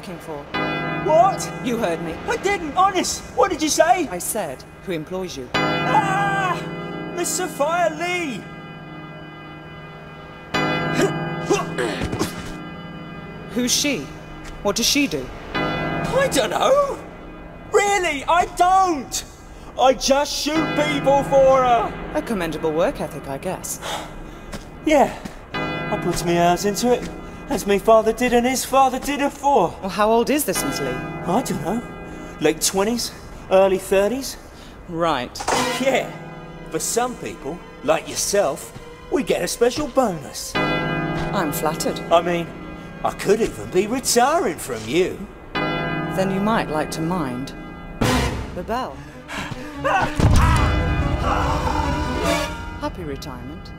working for? What? You heard me. I didn't, honest. What did you say? I said, who employs you? Ah! Miss Sophia Leigh! Who's she? What does she do? I don't know. Really, I don't. I just shoot people for her. A commendable work ethic, I guess. Yeah, I put my hours into it, as my father did and his father did afore. Well, how old is this Miss Leigh? I don't know. Late 20s, early 30s? Right. Yeah. For some people, like yourself, we get a special bonus. I'm flattered. I mean, I could even be retiring from you. Then you might like to mind. The bell. Happy retirement.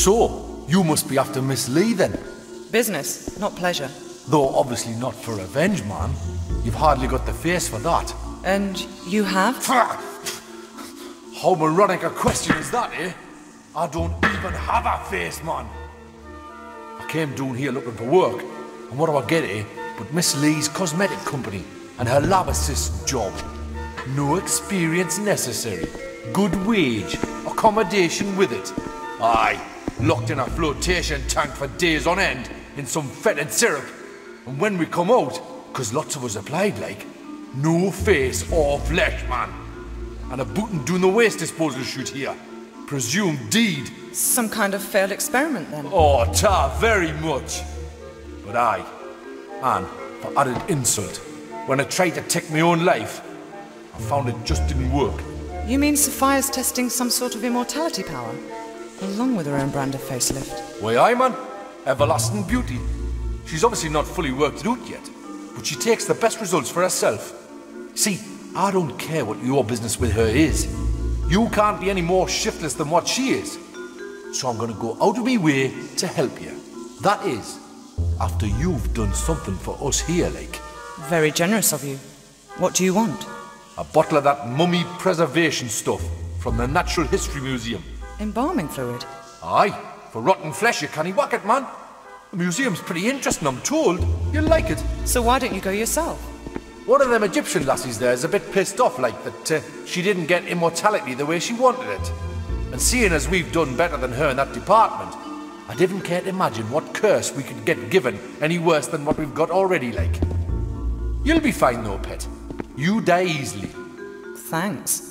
So, you must be after Miss Leigh then? Business, not pleasure. Though obviously not for revenge, man. You've hardly got the face for that. And you have? How moronic a question is that, eh? I don't even have a face, man. I came down here looking for work, and what do I get, eh? But Miss Leigh's cosmetic company and her lab assistant job. No experience necessary. Good wage, accommodation with it. Aye, locked in a flotation tank for days on end in some fetid syrup. And when we come out, 'cause lots of us applied like, no face or flesh, man. And a bootin' doing the waste disposal chute here. Presumed deed. Some kind of failed experiment then? Oh, ta, very much. But I, and for added insult, when I tried to take my own life, I found it just didn't work. You mean Sophia's testing some sort of immortality power? Along with her own brand of facelift. Why, I, man, everlasting beauty. She's obviously not fully worked it out yet, but she takes the best results for herself. See, I don't care what your business with her is. You can't be any more shiftless than what she is. So I'm gonna go out of my way to help you. That is, after you've done something for us here, like. Very generous of you. What do you want? A bottle of that mummy preservation stuff from the Natural History Museum. Embalming fluid? Aye, for rotten flesh you can't whack it, man. The museum's pretty interesting, I'm told. You'll like it. So why don't you go yourself? One of them Egyptian lassies there is a bit pissed off like that uh, she didn't get immortality the way she wanted it. And seeing as we've done better than her in that department, I didn't care to imagine what curse we could get given any worse than what we've got already like. You'll be fine though, pet. You die easily. Thanks.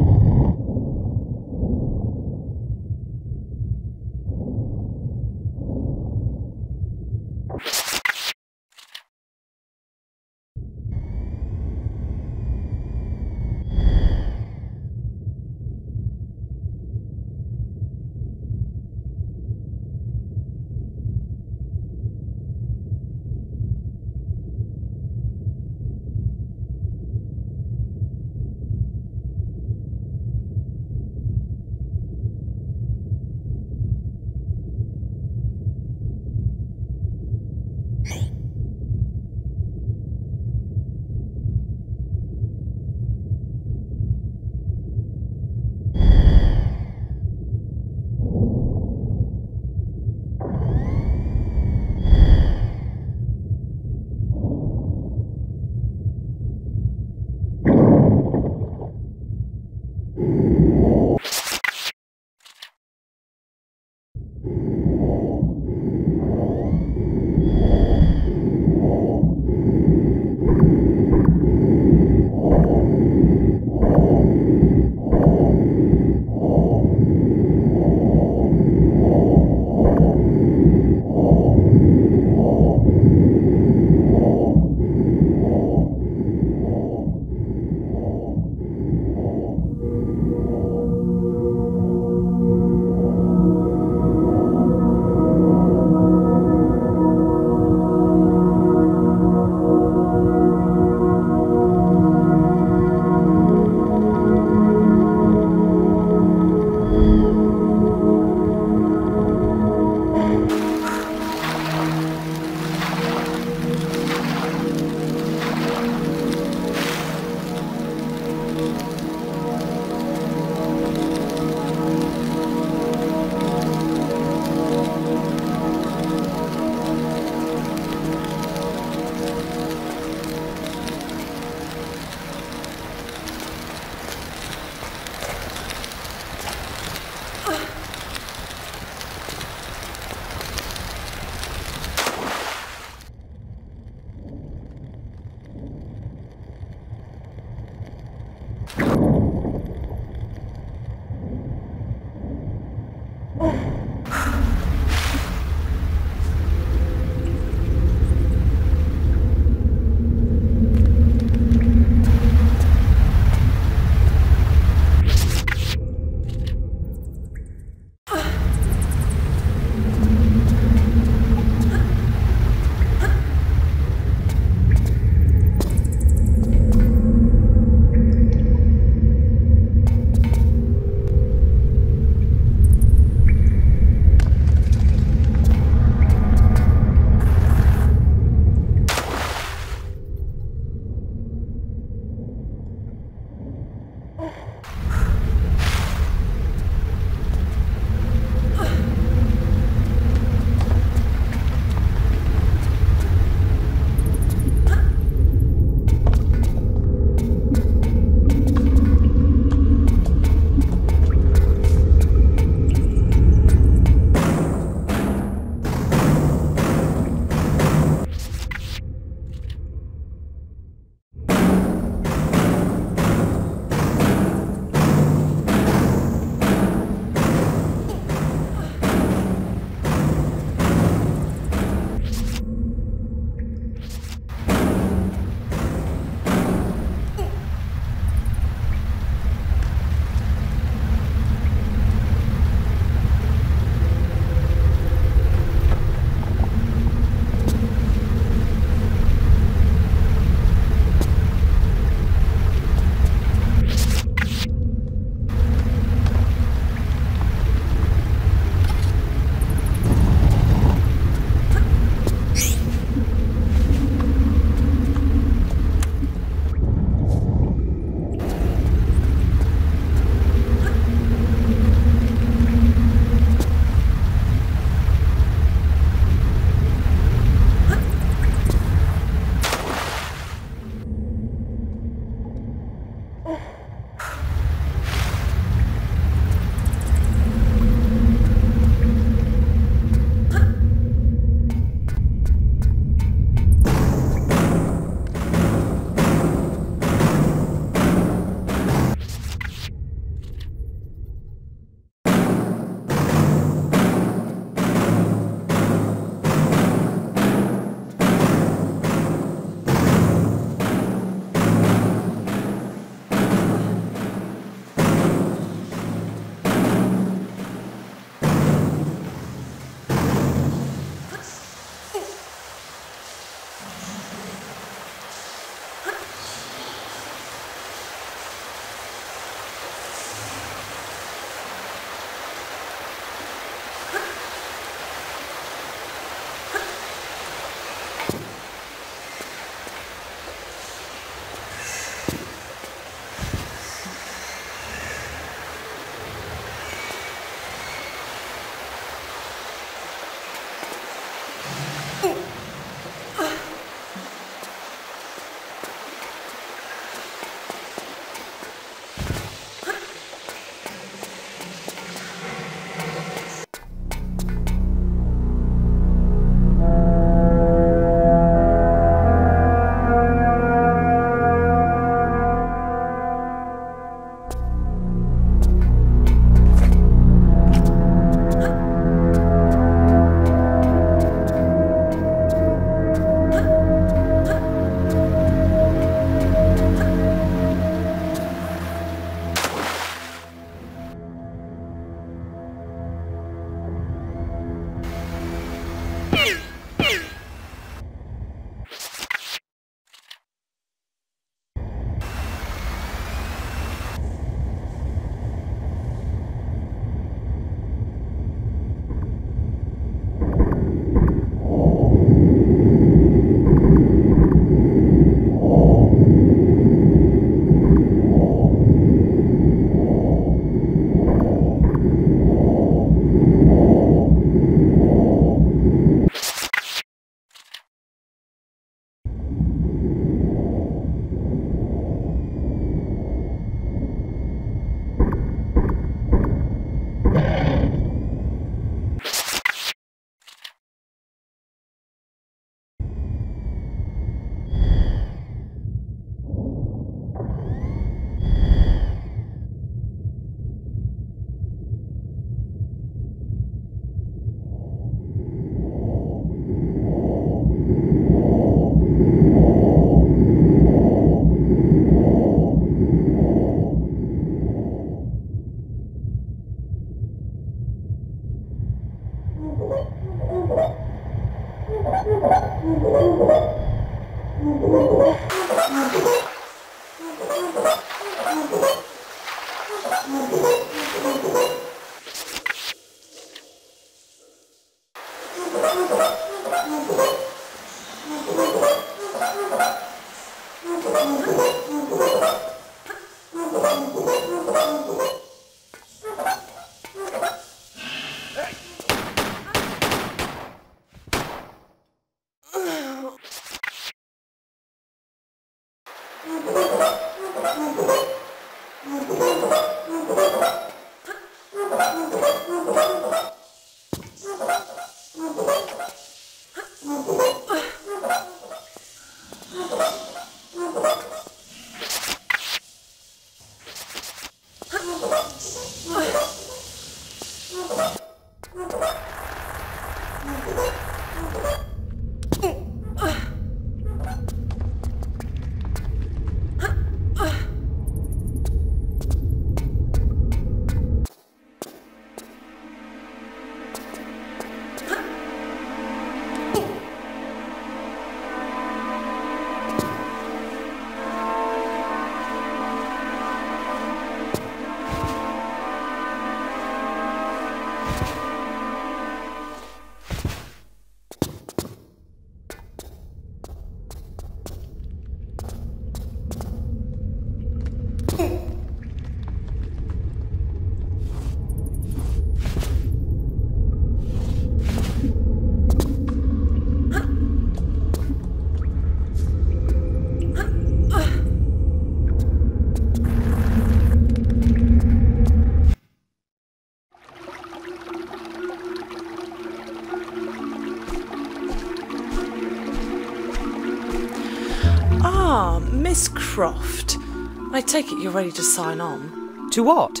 Take it you're ready to sign on. To what?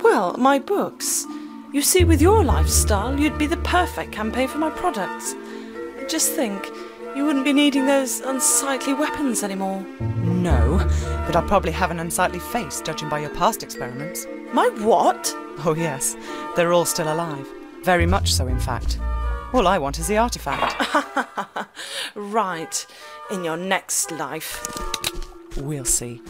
Well, my books. You see, with your lifestyle, you'd be the perfect campaign for my products. Just think, you wouldn't be needing those unsightly weapons anymore. No, but I'll probably have an unsightly face, judging by your past experiments. My what? Oh, yes, they're all still alive. Very much so, in fact. All I want is the artifact. Right, in your next life. we'll see.